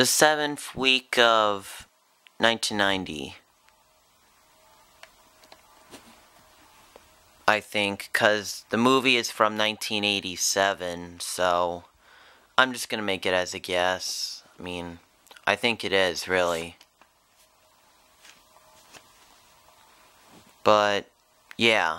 the seventh week of 1990. I think, because the movie is from 1987, so I'm just going to make it as a guess. I mean, I think it is, really. But, yeah.